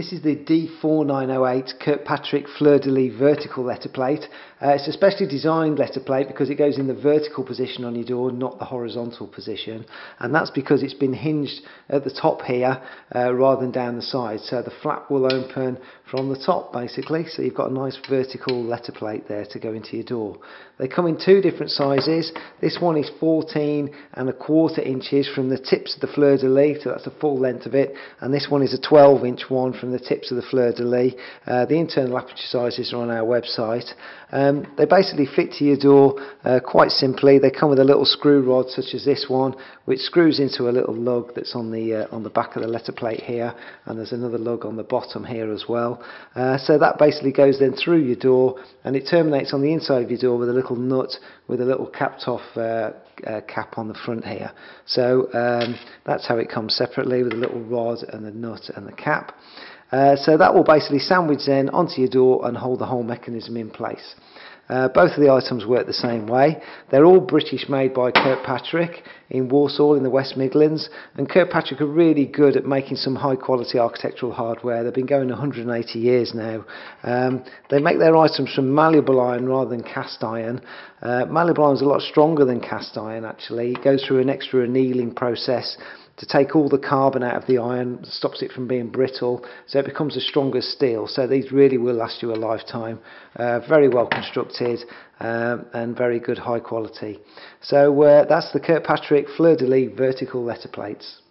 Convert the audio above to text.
This is the D4908 Kirkpatrick Fleur-de-Lis vertical letter plate. Uh, it's a specially designed letter plate because it goes in the vertical position on your door, not the horizontal position. And that's because it's been hinged at the top here uh, rather than down the side. So the flap will open from the top basically. So you've got a nice vertical letter plate there to go into your door. They come in two different sizes. This one is 14 and a quarter inches from the tips of the fleur-de-lis, so that's the full length of it. And this one is a 12 inch one from the tips of the fleur-de-lis. Uh, the internal aperture sizes are on our website. Um, they basically fit to your door uh, quite simply. They come with a little screw rod such as this one, which screws into a little lug that's on the uh, on the back of the letter plate here, and there's another lug on the bottom here as well. Uh, so that basically goes then through your door, and it terminates on the inside of your door with a little nut with a little capped off uh, uh, cap on the front here. So um, that's how it comes separately with a little rod and the nut and the cap. Uh, so that will basically sandwich then onto your door and hold the whole mechanism in place. Uh, both of the items work the same way. They're all British made by Kirkpatrick in Walsall in the West Midlands and Kirkpatrick are really good at making some high quality architectural hardware. They've been going 180 years now. Um, they make their items from malleable iron rather than cast iron. Uh, malleable iron is a lot stronger than cast iron actually. It goes through an extra annealing process to take all the carbon out of the iron, stops it from being brittle, so it becomes a stronger steel. So these really will last you a lifetime. Uh, very well constructed um, and very good high quality. So uh, that's the Kirkpatrick Fleur-de-Lis vertical letter plates.